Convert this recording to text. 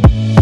Bye.